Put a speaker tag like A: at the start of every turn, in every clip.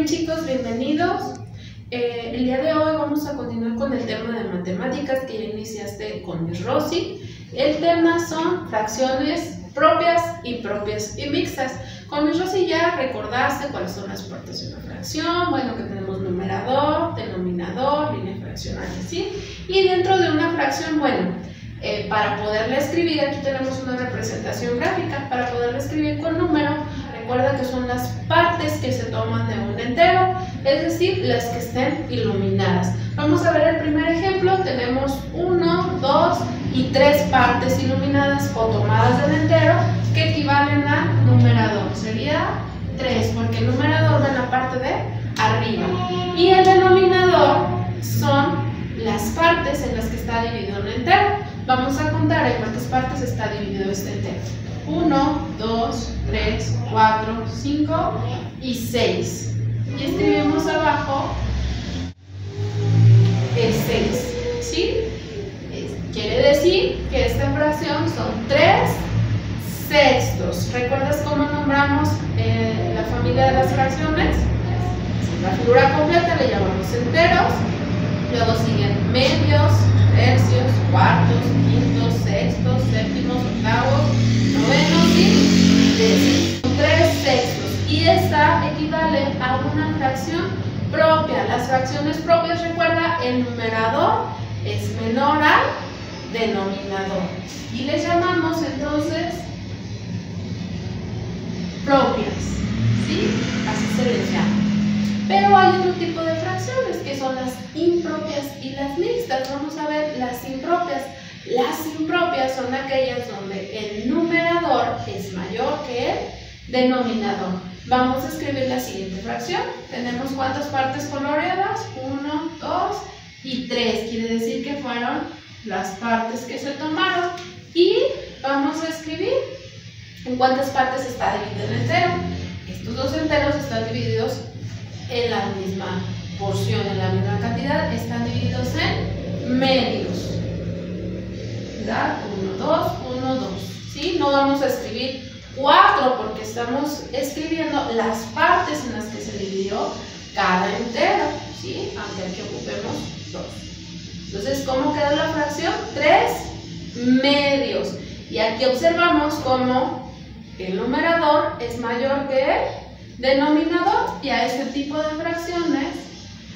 A: bien chicos, bienvenidos. Eh, el día de hoy vamos a continuar con el tema de matemáticas que ya iniciaste con mi Rosy. El tema son fracciones propias, impropias y mixtas. Con mi Rosy ya recordaste cuáles son las partes de una fracción, bueno que tenemos numerador, denominador, línea fraccional, ¿sí? Y dentro de una fracción, bueno, eh, para poderla escribir, aquí tenemos una representación gráfica, para poderla escribir con número, recuerda que son las partes que se toman de un entero, es decir, las que estén iluminadas. Vamos a ver el primer ejemplo, tenemos 1, 2 y 3 partes iluminadas o tomadas del entero que equivalen a numerador, sería 3, porque el numerador va en la parte de arriba y el denominador son las partes en las que está dividido un entero. Vamos a contar en cuántas partes está dividido este entero. 1, 2, 3, 4, 5 y 6. Y escribimos abajo el 6. ¿Sí? Quiere decir que esta fracción son 3 sextos. ¿Recuerdas cómo nombramos eh, la familia de las fracciones? La figura completa le llamamos enteros. Luego siguen medios, tercios, cuartos, quintos, sextos, séptimos, octavos, novenos y décimos. Tres sextos. Y esta equivale a una fracción propia. Las fracciones propias, recuerda, el numerador es menor al denominador. Y les llamamos entonces propias. ¿Sí? Así se les llama. Pero hay otro tipo de fracciones que son las impropias y las mixtas. Vamos a ver las impropias. Las impropias son aquellas donde el numerador es mayor que el denominador. Vamos a escribir la siguiente fracción. Tenemos cuántas partes coloreadas? 1, 2 y 3. Quiere decir que fueron las partes que se tomaron. Y vamos a escribir en cuántas partes está dividido el entero. Estos dos enteros están divididos en la misma porción, en la misma cantidad, están divididos en medios. ¿Verdad? 1, 2, 1, 2. ¿Sí? No vamos a escribir 4 porque estamos escribiendo las partes en las que se dividió cada entero. ¿Sí? Aunque aquí ocupemos 2. Entonces, ¿cómo queda la fracción? 3 medios. Y aquí observamos cómo el numerador es mayor que denominador y a este tipo de fracciones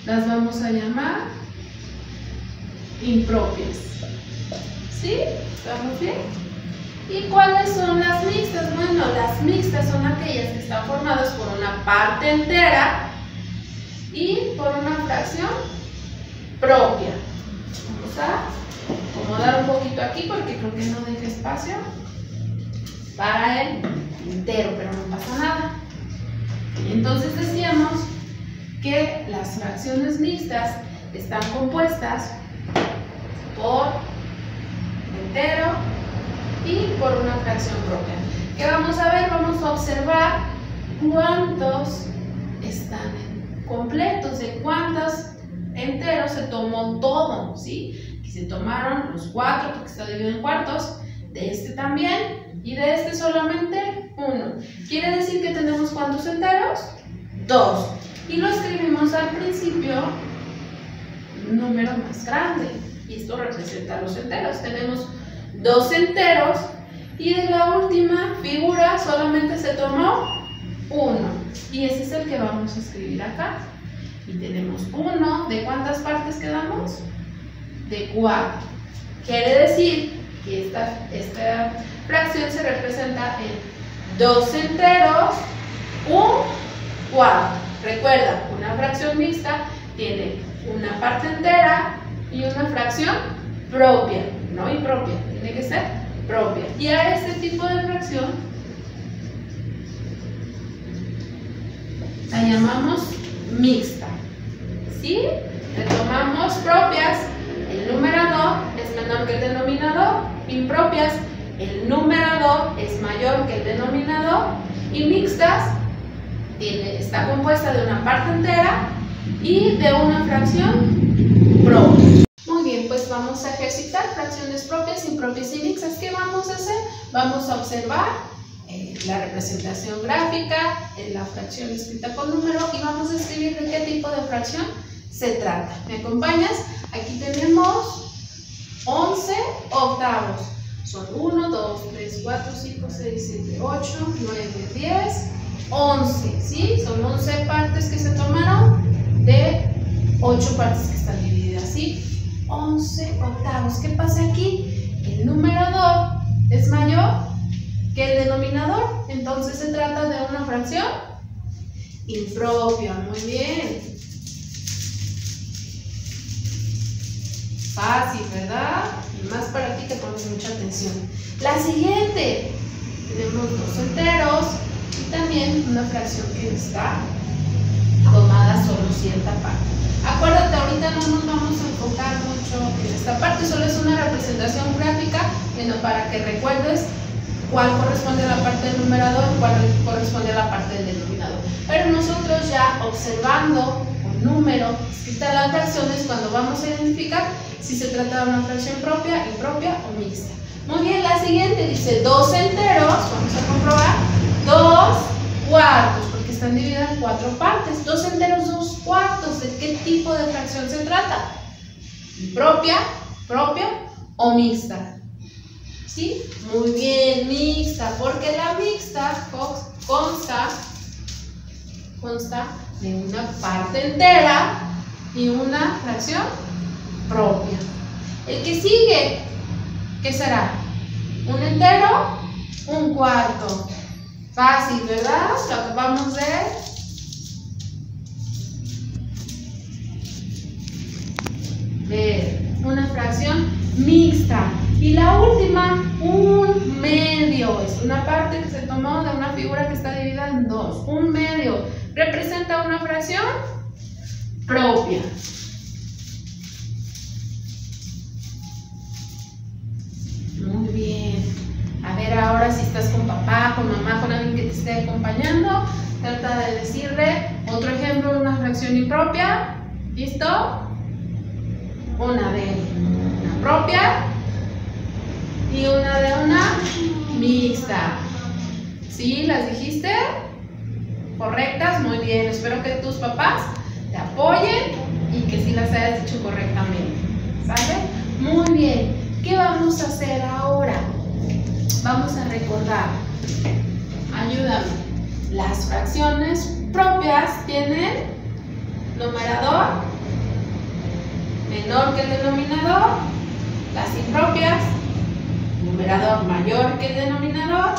A: las vamos a llamar impropias. ¿Sí? ¿Estamos bien? ¿Y cuáles son las mixtas? Bueno, las mixtas son aquellas que están formadas por una parte entera y por una fracción propia. Vamos a acomodar un poquito aquí porque creo que no deja espacio para el entero, pero no pasa nada. Entonces decíamos que las fracciones mixtas están compuestas por entero y por una fracción propia. ¿Qué vamos a ver? Vamos a observar cuántos están completos, de cuántos enteros se tomó todo, ¿sí? Aquí se tomaron los cuatro porque está dividido en cuartos, de este también y de este solamente uno. ¿Quiere decir que tenemos cuántos enteros? Dos. Y lo escribimos al principio un número más grande. Y esto representa los enteros. Tenemos dos enteros y de la última figura solamente se tomó uno. Y ese es el que vamos a escribir acá. Y tenemos uno. ¿De cuántas partes quedamos? De cuatro. Quiere decir que esta, esta fracción se representa en dos enteros, un cuarto. Recuerda, una fracción mixta tiene una parte entera y una fracción propia, no impropia, tiene que ser propia. Y a este tipo de fracción la llamamos mixta. ¿Sí? Retomamos propias, el numerador es menor que el denominador, impropias, el numerador es mayor que el denominador y mixtas está compuesta de una parte entera y de una fracción propia. Muy bien, pues vamos a ejercitar fracciones propias, impropias y mixtas. ¿Qué vamos a hacer? Vamos a observar eh, la representación gráfica, la fracción escrita con número y vamos a escribir de qué tipo de fracción se trata. ¿Me acompañas? Aquí tenemos 11 octavos. Son 1, 2, 3, 4, 5, 6, 7, 8, 9, 10, 11. ¿Sí? Son 11 partes que se tomaron de 8 partes que están divididas. ¿Sí? 11 octavos. ¿Qué pasa aquí? El numerador es mayor que el denominador. Entonces se trata de una fracción impropia. Muy bien. Fácil, ¿verdad? Y más para ti que pones mucha atención. La siguiente. Tenemos dos enteros y también una fracción que está tomada solo cierta parte. Acuérdate, ahorita no nos vamos a enfocar mucho en esta parte, solo es una representación gráfica, sino para que recuerdes cuál corresponde a la parte del numerador, cuál corresponde a la parte del denominador. Pero nosotros ya observando número, escritas las fracciones, cuando vamos a identificar si se trata de una fracción propia, impropia o mixta. Muy bien, la siguiente dice dos enteros, vamos a comprobar, dos cuartos, porque están divididas en cuatro partes. Dos enteros, dos cuartos, ¿de qué tipo de fracción se trata? Propia o mixta. ¿Sí? Muy bien, mixta, porque la mixta consta, consta de una parte entera y una fracción propia. El que sigue, ¿qué será? Un entero, un cuarto. Fácil, ¿verdad? Lo acabamos de ver. Una fracción mixta. Y la última, un medio. Es una parte que se tomó de una figura que está dividida en dos. Un medio representa una fracción propia. ahora si estás con papá, con mamá, con alguien que te esté acompañando, trata de decirle otro ejemplo de una fracción impropia. ¿Listo? Una de una propia y una de una mixta. ¿Sí? ¿Las dijiste? ¿Correctas? Muy bien. Espero que tus papás te apoyen y que sí las hayas dicho correctamente. ¿Sale? Muy bien. ¿Qué vamos a hacer ahora? vamos a recordar. Ayúdame. Las fracciones propias tienen numerador menor que el denominador. Las impropias, numerador mayor que el denominador.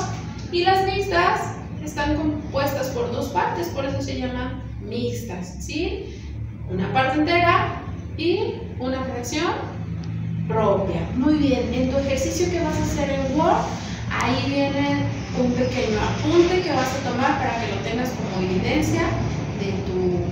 A: Y las mixtas están compuestas por dos partes, por eso se llaman mixtas. ¿sí? Una parte entera y una fracción propia. Muy bien, en tu ejercicio que vas a hacer en Word, Ahí viene un pequeño apunte que vas a tomar para que lo tengas como evidencia de, tu,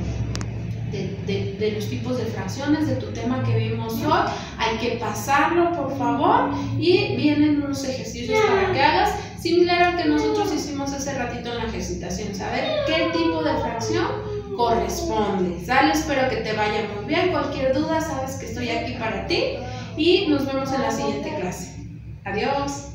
A: de, los tipos de fracciones, de tu tema que vimos hoy. Hay que pasarlo, por favor, y vienen unos ejercicios para que hagas, similar al que nosotros hicimos hace ratito en la ejercitación, saber qué tipo de fracción corresponde. ¿Sale? Espero que te vaya muy bien. Cualquier duda, sabes que estoy aquí para ti y nos vemos en la siguiente clase. Adiós.